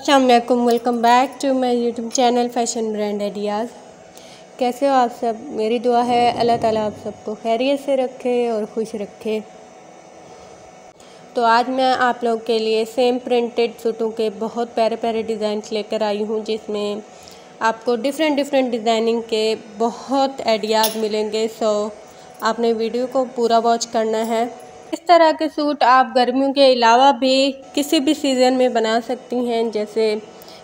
Aslam welcome back to my YouTube channel fashion brand ideas कैसे हो आप सब? मेरी दुआ है, अल्लाह ताला आप सबको खैरियत से रखे और खुश रखे। तो आज मैं आप लोग के लिए सेम प्रिंटेड सूटों के बहुत प्यारे प्यारे डिज़ाइन लेकर आई हूँ, जिसमें आपको डिफरेंट डिफरेंट डिज़ाइनिंग के बहुत आइडियाज़ मिलेंगे। सो आपने वीडियो को पूरा वॉच करना है। इस तरह के सूट आप गर्मियों के अलावा भी किसी भी सीज़न में बना सकती हैं, जैसे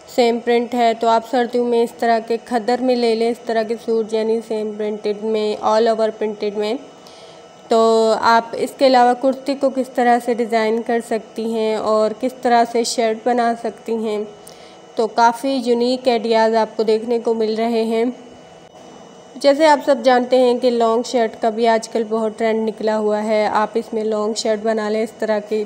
सेम प्रिंट है तो आप सर्दियों में इस तरह के खदर में ले लें, इस तरह के सूट, यानी सेम प्रिंटेड में ऑल ओवर प्रिंटेड में। तो आप इसके अलावा कुर्ती को किस तरह से डिज़ाइन कर सकती हैं और किस तरह से शर्ट बना सकती हैं तो काफ़ी यूनिक आइडियाज़ आपको देखने को मिल रहे हैं। जैसे आप सब जानते हैं कि लॉन्ग शर्ट का भी आजकल बहुत ट्रेंड निकला हुआ है। आप इसमें लॉन्ग शर्ट बना लें इस तरह की,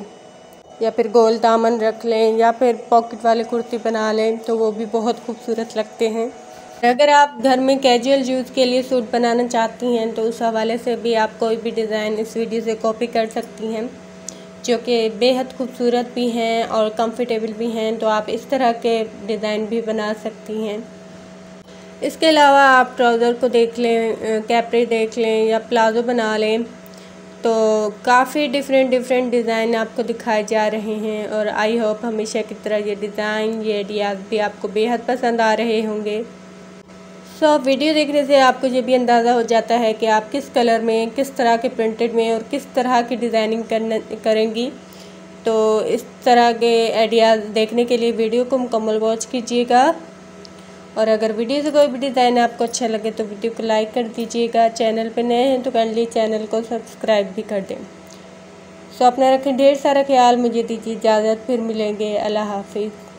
या फिर गोल दामन रख लें, या फिर पॉकेट वाले कुर्ती बना लें तो वो भी बहुत खूबसूरत लगते हैं। अगर आप घर में कैजुअल यूज़ के लिए सूट बनाना चाहती हैं तो उस हवाले से भी आप कोई भी डिज़ाइन इस वीडियो से कॉपी कर सकती हैं, जो कि बेहद खूबसूरत भी हैं और कंफर्टेबल भी हैं तो आप इस तरह के डिज़ाइन भी बना सकती हैं। इसके अलावा आप ट्राउज़र को देख लें कैपरी देख लें या प्लाज़ो बना लें तो काफ़ी डिफरेंट डिफरेंट डिज़ाइन आपको दिखाए जा रहे हैं और आई होप हमेशा की तरह ये डिज़ाइन ये आइडियाज़ भी आपको बेहद पसंद आ रहे होंगे। सो so, वीडियो देखने से आपको ये भी अंदाज़ा हो जाता है कि आप किस कलर में किस तरह के प्रिंटेड में और किस तरह की डिज़ाइनिंग करेंगी। तो इस तरह के आइडियाज़ देखने के लिए वीडियो को मुकम्मल वॉच कीजिएगा। और अगर वीडियो से कोई भी डिज़ाइन आपको अच्छा लगे तो वीडियो को लाइक कर दीजिएगा। चैनल पर नए हैं तो काइंडली चैनल को सब्सक्राइब भी कर दें। सो अपना रखें, ढेर सारा ख्याल मुझे दीजिए। इजाज़त, फिर मिलेंगे। अल्लाह हाफिज़।